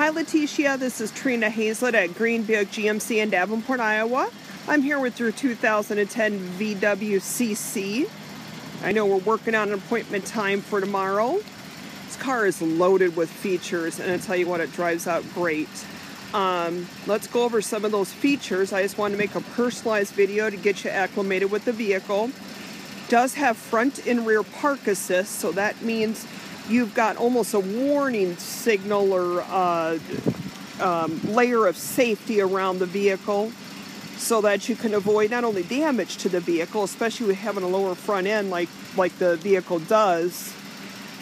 Hi, Leticia. This is Trina Hayslett at Green Buick GMC in Davenport, Iowa. I'm here with your 2010 VWCC. I know we're working on an appointment time for tomorrow. This car is loaded with features, and I tell you what, it drives out great. Um, let's go over some of those features. I just want to make a personalized video to get you acclimated with the vehicle. Does have front and rear park assist, so that means you've got almost a warning signal or uh, um, layer of safety around the vehicle so that you can avoid not only damage to the vehicle, especially with having a lower front end like, like the vehicle does,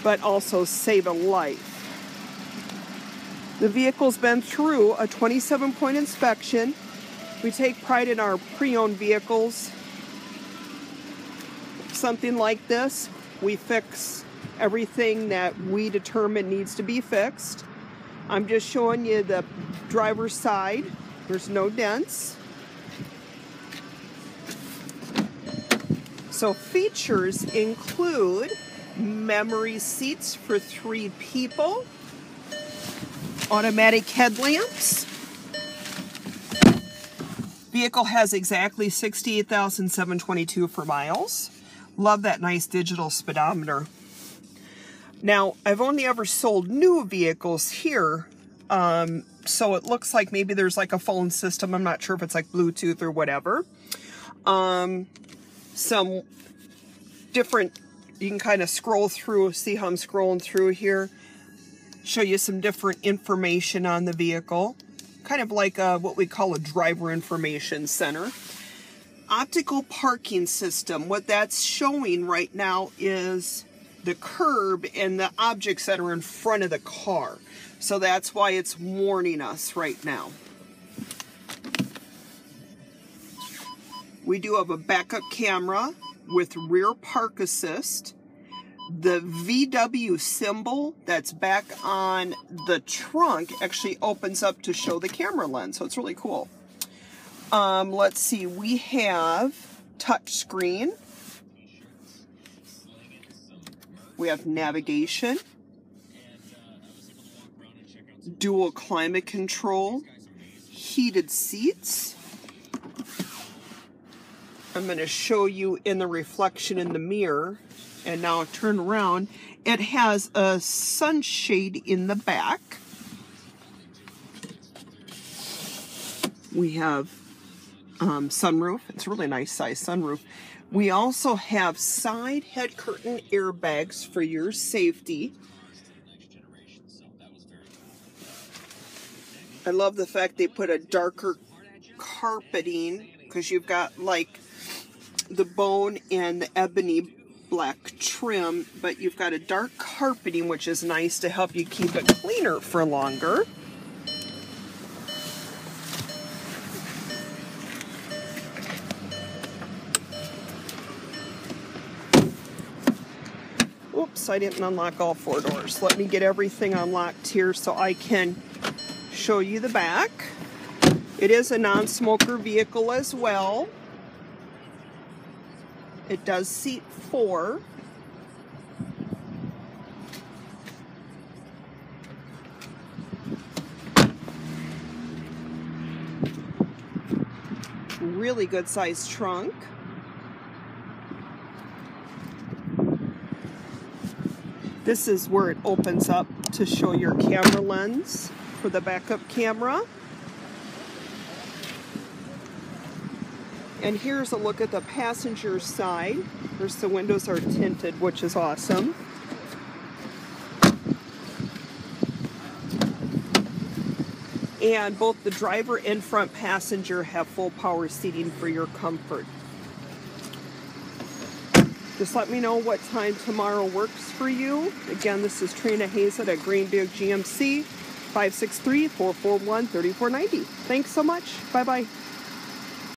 but also save a life. The vehicle's been through a 27 point inspection. We take pride in our pre owned vehicles. Something like this, we fix everything that we determine needs to be fixed. I'm just showing you the driver's side. There's no dents. So features include memory seats for three people, automatic headlamps. Vehicle has exactly 68,722 for miles. Love that nice digital speedometer. Now, I've only ever sold new vehicles here, um, so it looks like maybe there's like a phone system. I'm not sure if it's like Bluetooth or whatever. Um, some different, you can kind of scroll through, see how I'm scrolling through here, show you some different information on the vehicle, kind of like a, what we call a driver information center. Optical parking system, what that's showing right now is the curb and the objects that are in front of the car. So that's why it's warning us right now. We do have a backup camera with rear park assist. The VW symbol that's back on the trunk actually opens up to show the camera lens, so it's really cool. Um, let's see, we have touch We have navigation, dual climate control, heated seats. I'm going to show you in the reflection in the mirror. And now turn around. It has a sunshade in the back. We have um, sunroof. It's a really nice size sunroof. We also have side head curtain airbags for your safety. I love the fact they put a darker carpeting because you've got like the bone and the ebony black trim, but you've got a dark carpeting, which is nice to help you keep it cleaner for longer. I didn't unlock all four doors. Let me get everything unlocked here so I can show you the back. It is a non-smoker vehicle as well. It does seat four. Really good sized trunk. This is where it opens up to show your camera lens for the backup camera. And here's a look at the passenger side. There's the windows are tinted, which is awesome. And both the driver and front passenger have full power seating for your comfort. Just let me know what time tomorrow works for you. Again, this is Trina Hayslett at Green Buick GMC, 563 441 3490. Thanks so much. Bye bye.